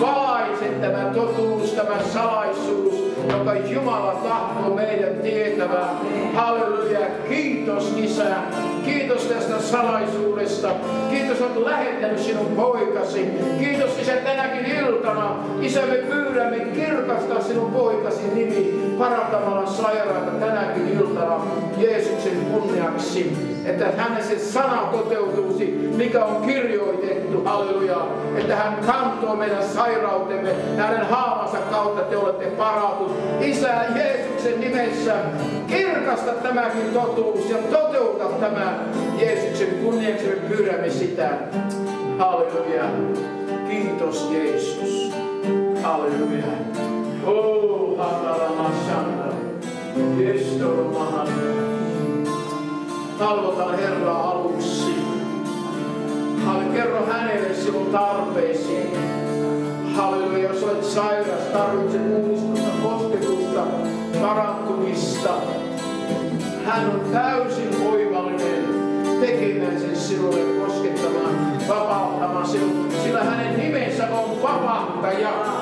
valaise tämä totuus, tämä salaisuus, joka Jumala tahtoo meidän tietävää. Halleluja, kiitos Isä, kiitos tästä salaisuudesta. Kiitos, että lähettänyt sinun poikasi. Kiitos Isä tänäkin iltana. Isä, me pyydämme kirkastaa sinun poikasi nimi parantamalla sairaata tänäkin iltana Jeesuksen kunniaksi. Että hänen se sana toteutuisi, mikä on kirjoitettu. Halleluja. Että hän kantoo meidän sairautemme. Hänen haavansa kautta te olette paratut. Isä Jeesuksen nimessä kirkasta tämäkin totuus ja toteuta tämä Jeesuksen kunniaksi. Me pyydämme sitä. Halleluja. Kiitos Jeesus. Halleluja. Oh, Hatalama Shanda. Kestoromahan. Halvotaan Herraa aluksi. Sinun tarpeesi. Halleluja, jos olet sairas, tarvitset uudistusta, kosketusta, parantumista. Hän on täysin voimallinen tekemään sen sinulle, koskettamaan, vapauttamaan sinut, sillä hänen nimensä on vapahtaja.